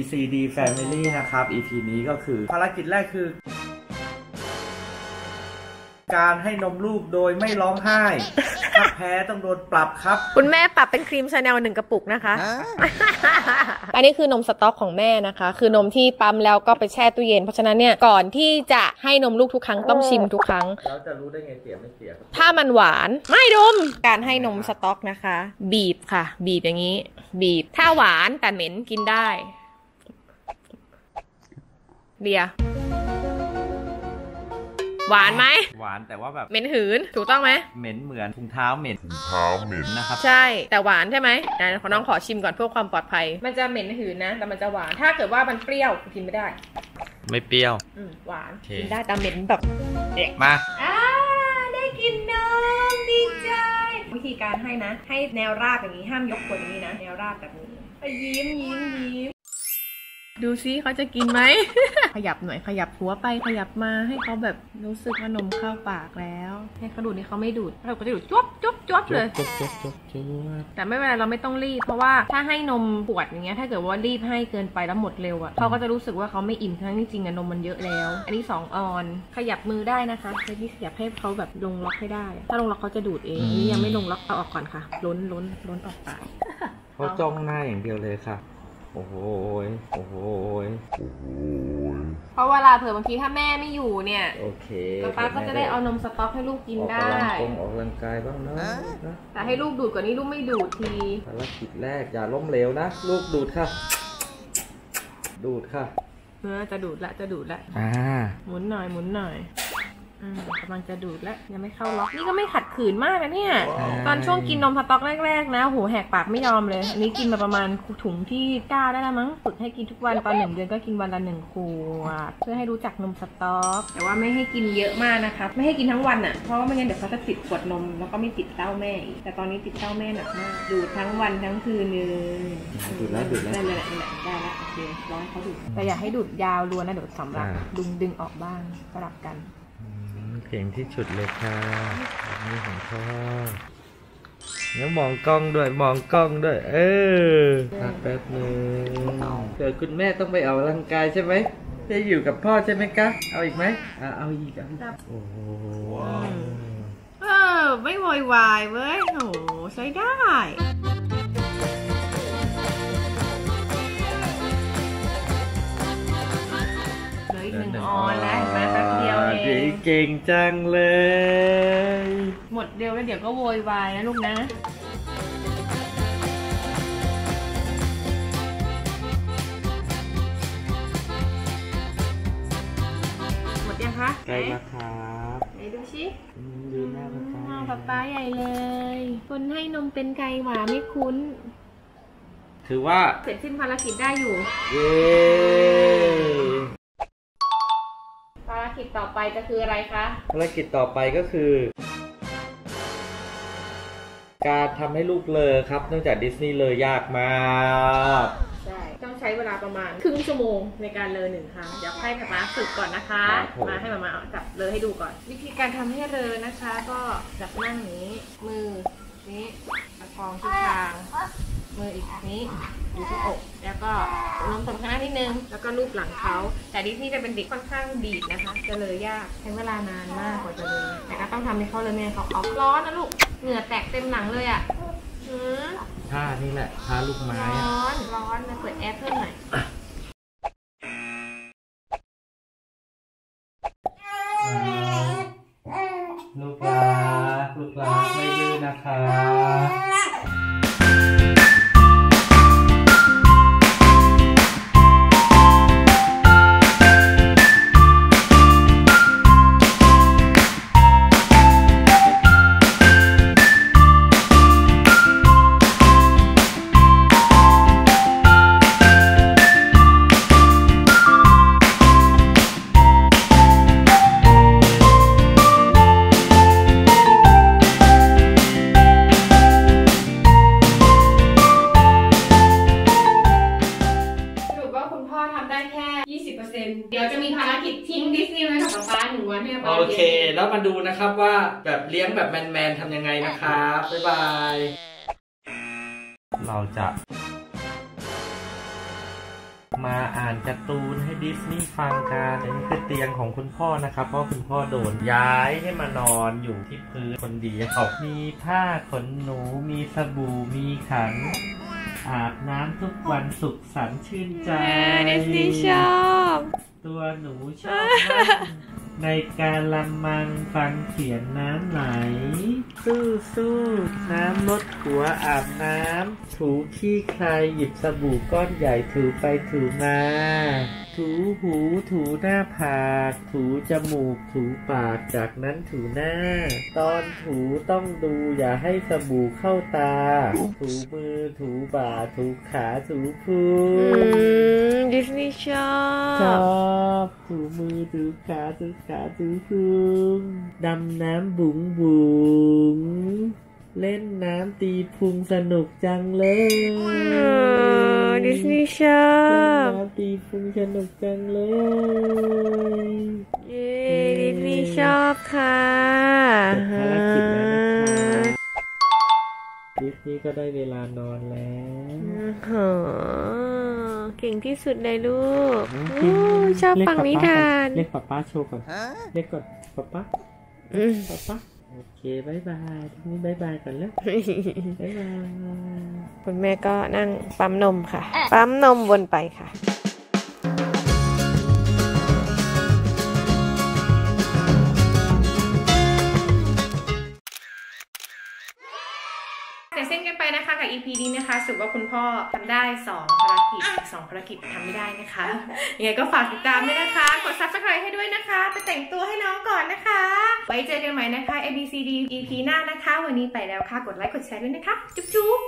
B C D Family นะครับ EP นี้ก็คือ ภารกิจแรกคือ การให้นมลูกโดยไม่ร้องไห้ ถ้าแพ้ต้องโดนปรับครับ คุณแม่ปรับเป็นครีมชาแนลหนึ่งกระปุกนะคะ อันนี้คือนมสต๊อกของแม่นะคะ คือนมที่ปั๊มแล้วก็ไปแช่ตู้เย็น เพราะฉะนั้นเนี่ย ก่อนที่จะให้นมลูกทุกครั้งต้องชิมทุกครั้ง แล้วจะรู้ได้ไงเสียไม่เสียครับถ้ามันหวาน ไม่ดม การให้นมสต๊อกนะคะ บีบค่ะ บีบอย่างนี้ บีบ ถ้าหวานแต่เหม็นกินได้ เบียร์หวานไหม หวานแต่ว่าแบบเหม็นหืน ถูกต้องไหม เหม็นเหมือนถุงเท้าเหม็นเท้าเหม็นนะครับ ใช่แต่หวานใช่ไหมไหนขอน้องขอชิมก่อนเพื่อความปลอดภัย มันจะเหม็นหืนนะ แต่มันจะหวาน ถ้าเกิดว่ามันเปรี้ยวกินไม่ได้ ไม่เปรี้ยว อืมหวานโอเคกินได้แต่เหม็นแบบมาอ่าได้กินนมดีใจวิธีการให้นะ ให้แนวราบอย่างนี้ห้ามยกขวดอย่างนี้นะ แนวราบแบบนี้ไปยิ้มยิ้มยิ้ม ดูซิเขาจะกินไหม ขยับหน่อยขยับหัวไปขยับมาให้เขาแบบรู้สึกว่านมเข้าปากแล้ว ให้เขาดูดนี่เขาไม่ดูดเราก็จะดูดจวบจวบจวบเลยจุ๊บจุ๊บจุ๊บจุ๊บแต่ไม่เป็นไรเราไม่ต้องรีบ เพราะว่าถ้าให้นมขวดอย่างเงี้ยถ้าเกิดว่ารีบให้เกินไปแล้วหมดเร็วอะ่ะเขาก็จะรู้สึกว่าเขาไม่อิ่มทั้งที่จริงอะนมมันเยอะแล้ว อันนี้สองออน ขยับมือได้นะคะใช้ที่ขยับให้เขาแบบลงล็อกให้ได้ ถ้าลงล็อกเขาจะดูดเองอันนี้ยังไม่ลงล็อกเอาออกก่อนค่ะ ล้นล้นล้นออกไปเขาจ้องหน้าอย่างเดียวเลยค่ะ โอ้โหยโอ้โหยโอ้โหเพ ราะเวลาเผื่อบางทีถ้าแม่ไม่อยู่เนี่ยโอเคป๊าป๊าก็จะได้เอานมสต๊อกให้ลูกกินออกได้กำลังกงออกกำลังกายบ้างเนาะนะแต่ให้ลูกดูดกว่านี้ลูกไม่ดูดทีภารกิจแรกอย่าล้มเหลวนะ ลูกดูดค่ะ ดูดค่ะ เออจะดูดละจะดูดละอ่าหมุนหน่อยหมุนหน่อย อืมกำลังจะดูดแล้วยังไม่เข้าล็อกนี่ก็ไม่ขัดขืนมากนะเนี่ย ตอนช่วงกินนมสต๊อกแรกๆ นะโหแหกปากไม่ยอมเลยอันนี้กินมาประมาณถุงที่เก้าได้แล้วมั้งฝึกให้กินทุกวันตอนหนึ่งเดือนก็กินวันละหนึ่งขวดเพื่อให้รู้จักนมสต๊อก แต่ว่าไม่ให้กินเยอะมากนะคะไม่ให้กินทั้งวันอะเพราะว่าไม่งั้นเดี๋ยวเขาจะติดขวดนมแล้วก็ไม่ติดเต้าแม่อีกแต่ตอนนี้ติดเต้าแม่หนักมากดูดทั้งวันทั้งคืนเลยดูดแล้วดูดแล้วได้เลยได้แล้วได้แล้วโอเคร้อยเขาดูดแต่อย่าให้ดูดยาวล้วนนะเดี๋ยวสำลักอ่าดึงดึงออกบ้างสลับกันอืม เก่งที่สุดเลยค่ะนี่ของพ่อแล้วมองกล้องด้วยมองกล้องด้วย เออพักแป๊บนึงเกิดคุณแม่ต้องไปออกกำลังกายใช่ไหมจะอยู่กับพ่อใช่ไหมคะเอาอีกไหมอะเอาอีกเอาอีกโอ้โหเออไม่โวยวายเว้ยโหใช้ได้ ลืออีกหนึ่งออนแล้วเห็นไหมแป๊บเดียวเองเก่งจังเลย หมดเดียวแล้วเดี๋ยวก็โวยวายนะลูกนะหมดยังคะใกล้แล้วครับไหนดูชิอืมดูหน้าป๊าหน้าป๊าป๊าป๊าใหญ่เลย คนให้นมเป็นไก่หวานไม่คุ้น ถือว่าเสร็จสิ้นภารกิจได้อยู่ เย้ภารกิจ ต่อไปจะคืออะไรคะ ภารกิจต่อไปก็คือ การทำให้ลูกเลอครับ เนื่องจากดิสนีย์เลอยากมากใช่ ต้องใช้เวลาประมาณครึ่งชั่วโมงในการเลอหนึ่งครั้ง เดี๋ยวให้ป๊าป๊าฝึกก่อนนะคะมาให้มามาเอาจับเลอให้ดูก่อน วิธีการทำให้เลอนะคะ ก็จับนั่งอย่างนี้ มือ นี้ประคองที่คาง มืออีกนี้อยู่ที่อก แล้วก็โน้มตัวข้างหน้านิดนึง แล้วก็ลูบหลังเขา แต่ดิสนี่จะเป็นเด็กค่อนข้างดีดนะคะ จะเลยยาก ใช้เวลานานมากกว่าจะเลย แต่ก็ต้องทำให้เขาเลยไม่งั้นเขาเอาร้อนนะลูก เหงื่อแตกเต็มหลังเลยอะหือท่านี่แหละท่าลูกไม้อะร้อน ร้อนมาเปิดแอร์เพิ่มหน่อย นะคะ เดี๋ยวจะมีภารกิจทิ้งดิสนีย์ไว้กับป๊าป๊าหนึ่งวันให้ป๊าป๊าโอเคลี้ยงแล้วมาดูนะครับว่าแบบเลี้ยงแบบแมนๆทำยังไงนะครับ บ๊ายบาย เราจะ มาอ่านการ์ตูนให้ดิสนีย์ฟังกันอันนี้คือเตียงของคุณพ่อนะครับ เพราะคุณพ่อโดนย้ายให้มานอนอยู่ที่พื้นคนเดียวมีผ้าขนหนูมีสบู่มีขัน อาบน้ำทุกวันสุขสันต์ชื่นใจดิสนีย์ชอบ ตัวหนูชอบมากในการละมังฟังเสียงน้ำไหล สู้สู้น้ำลดหัวอาบน้ำถูขี้ใครหยิบสบู่ก้อนใหญ่ถูไปถูมา ถูหูถูหน้าผาก ถูจมูก ถูปาก จากนั้นถูหน้า ตอนถูต้องดูอย่าให้สบู่เข้าตา ถูมือถูบ่า ถูขาถูพุอืงมดิสนีย์ชอชบอบถูมือถูขาถูขาถูพุงดำน้ำบุ๋งบุ๋ง เล่นน้ำตีพุงสนุกจังเลยดิสนีย์ชอเล่นบน้ำตีพุงสนุกจังเลย เย้ดิสนีย์ชอบค่ะจบภารกิจแล้วนะครับดิสนีย์ก็ได้เวลานอนแล้วอื้อหือเก่งที่สุดเลยลูกอืมอู้ชอบฟังนิทาน เรียกป๊าป๊าโชว์ก่อน เรียกก่อนป๊าป๊าอืมป๊าป๊า โอเค bye bye ทีนี้ bye bye กันแล้ว bye bye คุณแม่ก็นั่งปั๊มนมค่ะ ปั๊มนมวนไปค่ะ คะกับ EP นี้นะคะสรุปว่าคุณพ่อทำได้ 2 ภารกิจอีก2ภารกิจทำไม่ได้นะคะ ยังไงก็ฝากติดตามด้วยนะคะ กด subscribe ให้ด้วยนะคะ ไปแต่งตัวให้น้องก่อนนะคะ ไว้เจอกันใหม่นะคะ ABCD EP หน้านะคะ วันนี้ไปแล้วค่ะ กดไลค์ กดแชร์ด้วยนะคะ จุ๊บจุ๊บ